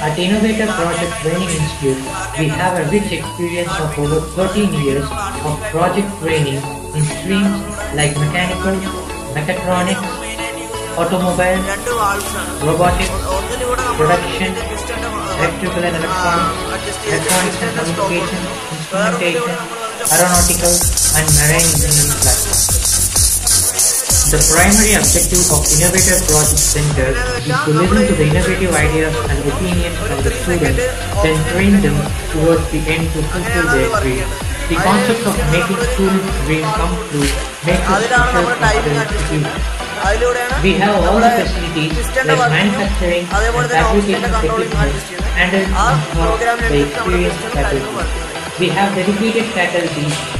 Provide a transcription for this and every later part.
At Innovator Project Training Institute, we have a rich experience of over 13 years of project training in streams like mechanical, mechatronics, automobile, robotics, production, electrical and electronics, electronics and communication, instrumentation, aeronautical and marine engineering platforms. The primary objective of Innovator Project Center is to listen to the innovative ideas and opinions of the students, then train them towards the end to fulfill their dreams. The concept of making students' dreams come true makes us teachers we have all the facilities like manufacturing and application and an the experience faculty. We have dedicated faculty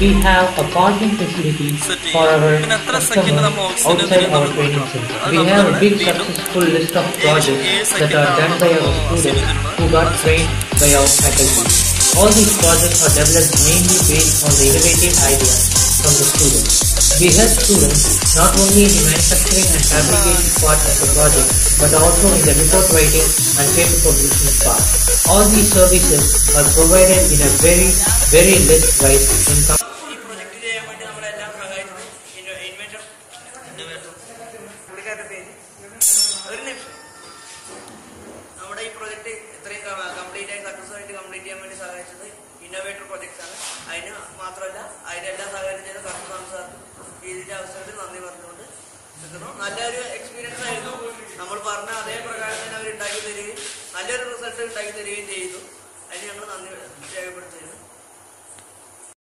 We have a parking facility for our customers outside our training center. We have a big successful list of projects that are done by our students who got trained by our faculty. All these projects are developed mainly based on the innovative ideas from the students. We help students not only in the manufacturing and fabrication part of the project, but also in the report writing and paper publishing part. All these services are provided in a very, very less price in പുള്ളിക്കാരുടെ പേര്? ഒരു നിമിഷം. നമ്മുടെ ഈ project ഇത്രയും complete ആയി success ആയിട്ട് complete ചെയ്യാൻ വേണ്ടി സഹായിച്ചത് ഇന്നോവേറ്റർ പ്രൊജക്ട്സ് ആണ്. അതിന് മാത്രമല്ല അതിനെല്ലാം സഹായം ചെയ്ത കർമ്മ സാർക്ക് ഇതിന്റെ അവസരത്തിൽ നന്ദി പറഞ്ഞുകൊണ്ട് നല്ലൊരു എക്സ്പീരിയൻസ് ആയിരുന്നു. നമ്മൾ പറഞ്ഞ അതേ പ്രകാരം തന്നെ അവർ ഉണ്ടാക്കി തരികയും നല്ലൊരു റിസൾട്ട് ഉണ്ടാക്കി തരികയും ചെയ്തു. അതിന് ഞങ്ങൾ നന്ദി